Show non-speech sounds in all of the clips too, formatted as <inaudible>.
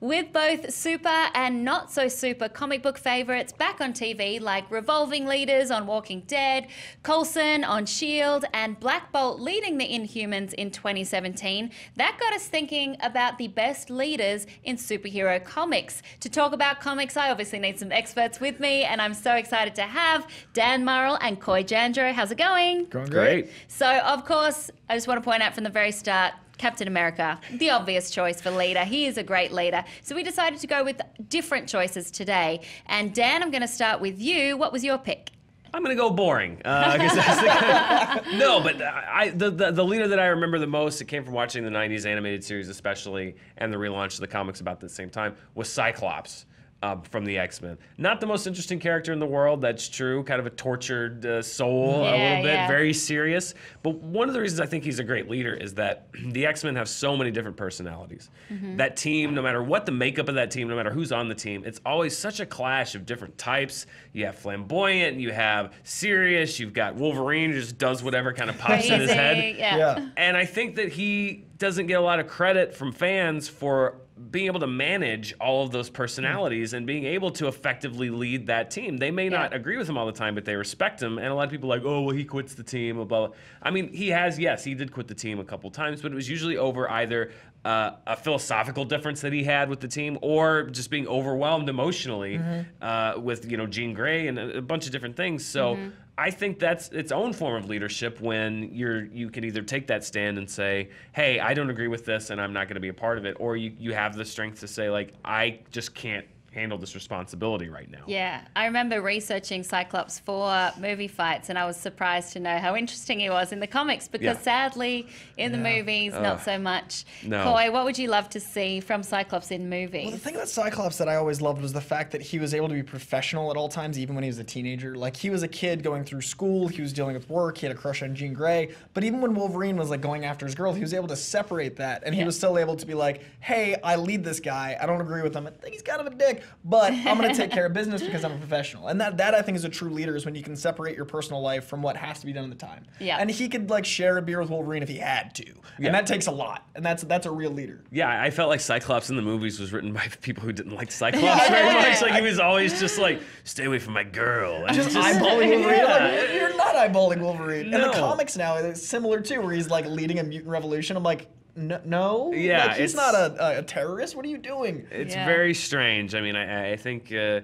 with both super and not so super comic book favorites back on TV, like Revolving Leaders on Walking Dead, Coulson on S.H.I.E.L.D., and Black Bolt leading the Inhumans in 2017. That got us thinking about the best leaders in superhero comics. To talk about comics, I obviously need some experts with me, and I'm so excited to have Dan Murrell and Coy Jandreau. How's it going? Going great. So, of course, I just want to point out from the very start Captain America, the obvious choice for leader. He is a great leader. So, we decided to go with different choices today. And, Dan, I'm going to start with you. What was your pick? I'm gonna go boring. Uh, the- <laughs> no, but I the, the the leader that I remember the most, it came from watching the '90s animated series, especially, and the relaunch of the comics about the same time, was Cyclops. Uh, from the X Men. Not the most interesting character in the world, that's true. Kind of a tortured uh, soul, a little bit, yeah. very serious. But one of the reasons I think he's a great leader is that <clears throat> the X Men have so many different personalities. That team, no matter what the makeup of that team, no matter who's on the team, it's always such a clash of different types. You have flamboyant, you have serious, you've got Wolverine who just does whatever kind of <laughs> pops in his head. Yeah. Yeah. And I think that he doesn't get a lot of credit from fans for being able to manage all of those personalities and being able to effectively lead that team. They may not agree with him all the time, but they respect him. And a lot of people are like, oh, well, he quits the team. Blah, blah. I mean, he has, yes, he did quit the team a couple times, but it was usually over either uh, a philosophical difference that he had with the team or just being overwhelmed emotionally uh, with, you know, Jean Grey and a, a bunch of different things. So I think that's its own form of leadership when you're you can either take that stand and say, "Hey, I don't agree with this, and I'm not going to be a part of it," or you you have the strength to say, like, "I just can't handle this responsibility right now." Yeah, I remember researching Cyclops for movie fights, and I was surprised to know how interesting he was in the comics because Yeah. sadly, in the Yeah. movies, not so much. No. Coy, what would you love to see from Cyclops in movies? Well, the thing about Cyclops that I always loved was the fact that he was able to be professional at all times, even when he was a teenager. Like he was a kid going through school, he was dealing with work, he had a crush on Jean Grey. But even when Wolverine was like going after his girl, he was able to separate that, and he Yeah. was still able to be like, "Hey, I lead this guy. I don't agree with him. I think he's kind of a dick, but I'm gonna take care of <laughs> business because I'm a professional." And that that I think is a true leader is when you can separate your personal life from what has to be done at the time. Yeah. And he could like share a beer with Wolverine if he had to, Yeah. and that takes a lot. And that's that's a real leader. Yeah, I felt like Cyclops in the movies was written by <laughs> people who didn't like <laughs> Cyclops very much. Like he was always just like, "Stay away from my girl." And just it's eyeballing Wolverine. Yeah. Like, you're not eyeballing Wolverine. No. And the comics now it's similar too, where he's like leading a mutant revolution. I'm like, "N- no, Yeah, like, he's not a, a, a terrorist. What are you doing? It's Yeah. very strange. I mean, I, I think uh,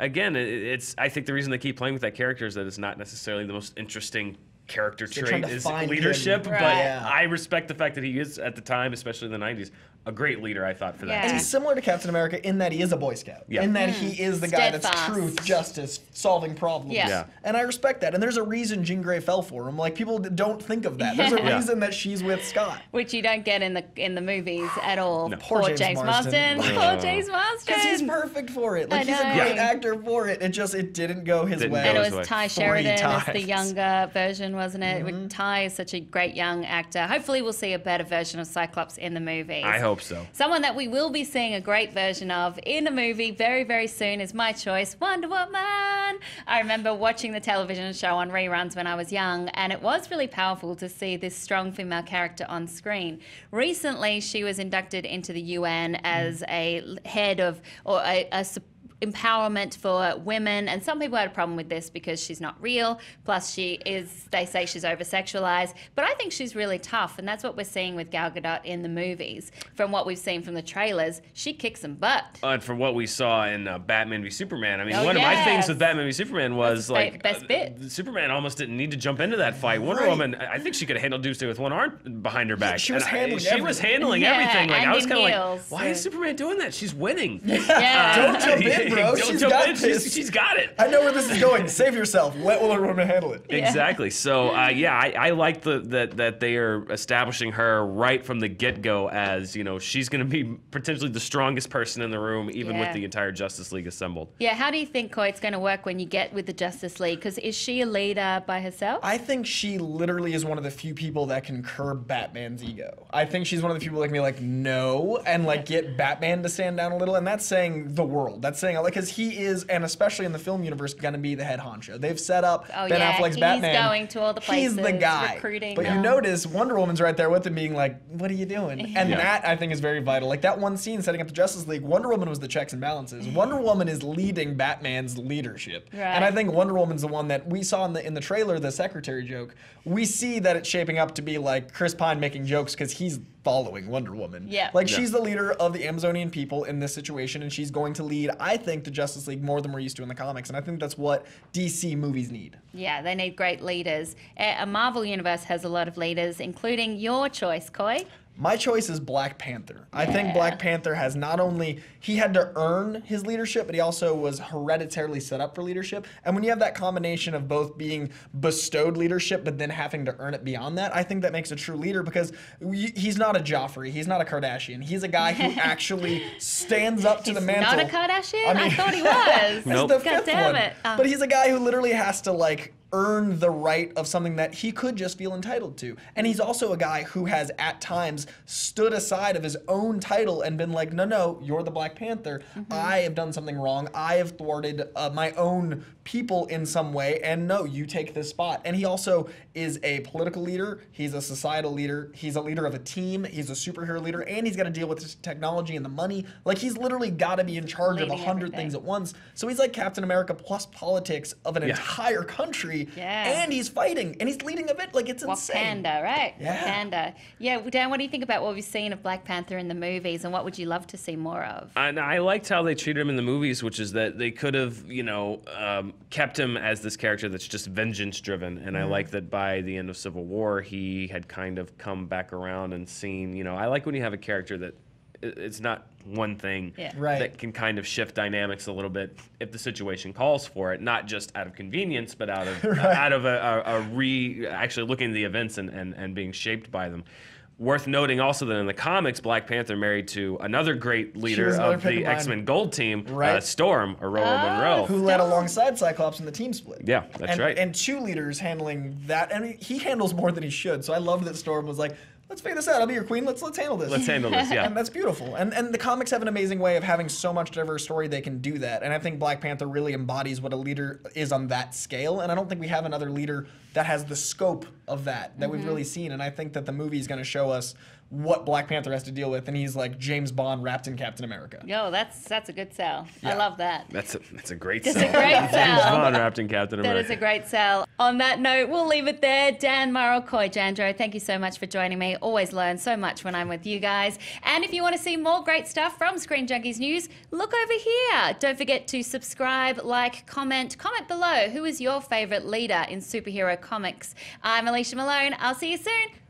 again, it, it's. I think the reason they keep playing with that character is that it's not necessarily the most interesting character They're trait is leadership, him. but Right. Yeah. I respect the fact that he is at the time, especially in the '90s, a great leader. I thought for that Yeah. And he's similar to Captain America in that he is a Boy Scout. Yeah. In that he is the guy that's truth, justice, solving problems. Yeah. Yeah. And I respect that. And there's a reason Jean Grey fell for him. Like people don't think of that. There's a <laughs> Yeah. reason that she's with Scott. Which you don't get in the in the movies at all. No. Poor, Poor James, James Marsden. Marsden. Poor. James Marsden. Because he's perfect for it. I Like he's a great Yeah. actor for it. It just it didn't go his Didn't way. go And it his was way. Tye Three Sheridan as the younger version, wasn't it? Mm-hmm. With Tye is such a great young actor. Hopefully, we'll see a better version of Cyclops in the movies. I hope so. Someone that we will be seeing a great version of in a movie very, very soon is my choice, Wonder Woman. I remember watching the television show on reruns when I was young, and it was really powerful to see this strong female character on screen. Recently, she was inducted into the UN as a head of, or a, a sup- empowerment for women and some people had a problem with this because she's not real plus she is they say she's over sexualized but i think she's really tough and that's what we're seeing with gal gadot in the movies from what we've seen from the trailers she kicks some butt And from what we saw in uh, Batman v Superman, I mean, Oh, one of my things with Batman v Superman was That's like best uh, bit. Superman almost didn't need to jump into that fight. Wonder Right. Woman, I I think she could have handled Doomsday with one arm behind her back. she was And I- handling She was everything. handling Yeah, everything. Like and I was kind of like, heels, why is Superman doing that? She's winning. <laughs> yeah Don't jump in, bro. Don't She's jump got in. this. She's, she's got it. I know where this is going. Save yourself. Let Wonder Woman handle it. Exactly. So uh, yeah, I, I like the that that they are establishing her right from the get go as you know she's going to be potentially the strongest person in the room, even with the entire Justice League assembled. yeah how do you think Coy, it's going to work when you get with the justice league because is she a leader by herself I think she literally is one of the few people that can curb Batman's ego. I think she's one of the people that can be like, no, and like get Batman to stand down a little. And that's saying the world. That's saying out because he is, and especially in the film universe, going to be the head honcho. They've set up Oh, Ben yeah, Affleck's he's Batman. going to all the places. He's the guy. recruiting but you them. notice Wonder Woman's right there with him, being like, "What are you doing?" <laughs> And Yeah. that I think is very vital. Like that one scene setting up the Justice League. Wonder Woman was the checks and balances. <laughs> Wonder Woman is leading Batman's leadership, and I think Wonder Woman's the one that we saw in the in the trailer, the secretary joke. We see that it's shaping up to be like Chris Pine making jokes because he's following Wonder Woman. Yeah. Like Yeah. she's the leader of the Amazonian people in this situation, and she's going to lead, I think, the Justice League more than we're used to in the comics. And I think that's what DC movies need. Yeah, they need great leaders. A Marvel universe has a lot of leaders, including your choice, Coy. My choice is Black Panther. I think Black Panther has not only he had to earn his leadership, but he also was hereditarily set up for leadership. And when you have that combination of both being bestowed leadership but then having to earn it beyond that, I think that makes a true leader because he's not a Joffrey, he's not a Kardashian. He's a guy who <laughs> actually stands up to He's the mantle. not a Kardashian? I, I thought he <laughs> was. This Nope. the God damn one. it. Oh. But he's a guy who literally has to like earn the right of something that he could just feel entitled to. And he's also a guy who has at times stood aside of his own title and been like, no, no, you're the Black Panther. Mm-hmm. I have done something wrong. I have thwarted uh, my own people in some way. And no, you take this spot. And he also is a political leader. He's a societal leader. He's a leader of a team. He's a superhero leader. And he's got to deal with this technology and the money. Like he's literally got to be in charge of a hundred things at once. So he's like Captain America plus politics of an Yeah. entire country. Yeah. And he's fighting and he's leading a bit. Like it's insane. Wakanda, right? Yeah. Wakanda. Yeah, Dan, what do you think about what we've seen of Black Panther in the movies, and what would you love to see more of? And I liked how they treated him in the movies, which is that they could have, you know, um, kept him as this character that's just vengeance driven. And I mm-hmm. like that by the end of Civil War, he had kind of come back around and seen, you know, I like when you have a character that it's not one thing Yeah. Right. that can kind of shift dynamics a little bit if the situation calls for it, not just out of convenience, but out of <laughs> out of a, a, a re actually looking at the events and, and, and being shaped by them. Worth noting also that in the comics, Black Panther married to another great leader another of the. X Men Gold team, uh, Right. Storm, Ororo Oh, Munroe. Who led alongside Cyclops in the team split. Yeah, that's and, right. And two leaders handling that. I mean, he handles more than he should. So I love that Storm was like, let's figure this out. I'll be your queen. Let's let's handle this. Let's handle this, <laughs> yeah. And that's beautiful. And and the comics have an amazing way of having so much diverse story they can do that. And I think Black Panther really embodies what a leader is on that scale. And I don't think we have another leader that has the scope of that that Mm-hmm. we've really seen. And I think that the movie is going to show us what Black Panther has to deal with. And he's like James Bond wrapped in Captain America. Yo, that's that's a good sell. I love that. That's a that's a great That's a great <laughs> sell. James. Bond wrapped in Captain America. is a great sell. On that note, we'll leave it there. Dan Murrell, Coy Jandreau, thank you so much for joining me. Always learn so much when I'm with you guys. And if you want to see more great stuff from Screen Junkies News, look over here. Don't forget to subscribe, like, comment, comment below. Who is your favorite leader in superhero comics? I'm Alicia Malone. I'll see you soon.